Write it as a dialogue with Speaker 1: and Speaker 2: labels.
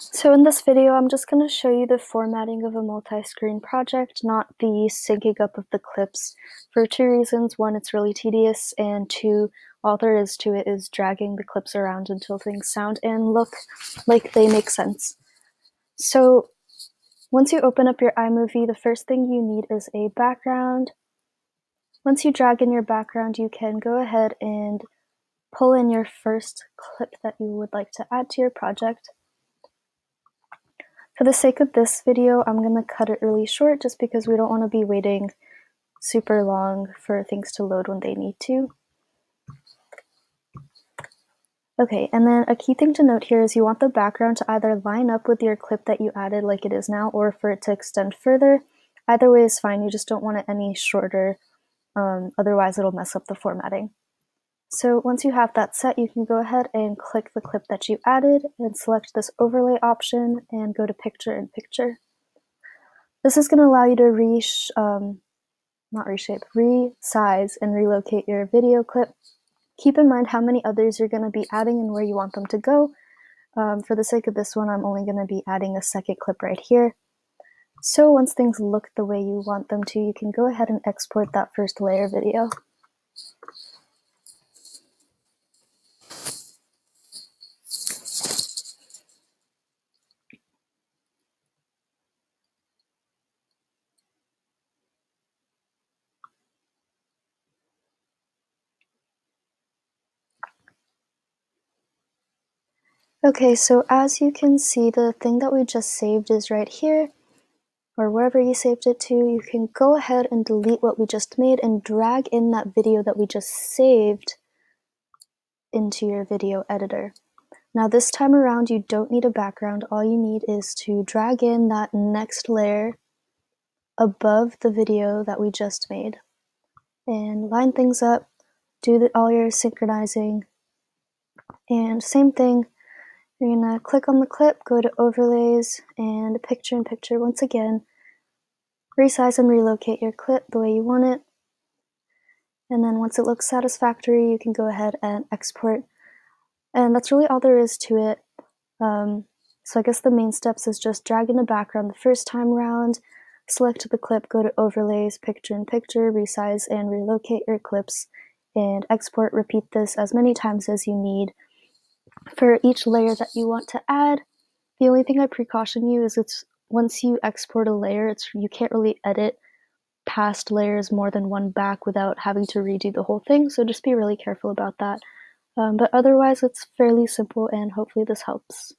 Speaker 1: So in this video, I'm just going to show you the formatting of a multi-screen project, not the syncing up of the clips, for two reasons. One, it's really tedious, and two, all there is to it is dragging the clips around until things sound and look like they make sense. So once you open up your iMovie, the first thing you need is a background. Once you drag in your background, you can go ahead and pull in your first clip that you would like to add to your project. For the sake of this video, I'm going to cut it really short just because we don't want to be waiting super long for things to load when they need to. Okay, and then a key thing to note here is you want the background to either line up with your clip that you added like it is now or for it to extend further. Either way is fine, you just don't want it any shorter, um, otherwise it'll mess up the formatting. So once you have that set, you can go ahead and click the clip that you added and select this overlay option and go to picture in picture. This is going to allow you to re um, not reshape, resize and relocate your video clip. Keep in mind how many others you're going to be adding and where you want them to go. Um, for the sake of this one, I'm only going to be adding a second clip right here. So once things look the way you want them to, you can go ahead and export that first layer video. Okay, so as you can see, the thing that we just saved is right here, or wherever you saved it to. You can go ahead and delete what we just made and drag in that video that we just saved into your video editor. Now this time around, you don't need a background. All you need is to drag in that next layer above the video that we just made and line things up, do the, all your synchronizing, and same thing, you're gonna click on the clip, go to overlays and picture in picture once again. Resize and relocate your clip the way you want it. And then once it looks satisfactory, you can go ahead and export. And that's really all there is to it. Um, so I guess the main steps is just drag in the background the first time around, select the clip, go to overlays, picture in picture, resize and relocate your clips, and export. Repeat this as many times as you need for each layer that you want to add. The only thing I precaution you is it's once you export a layer, it's you can't really edit past layers more than one back without having to redo the whole thing. So just be really careful about that. Um, but otherwise, it's fairly simple, and hopefully this helps.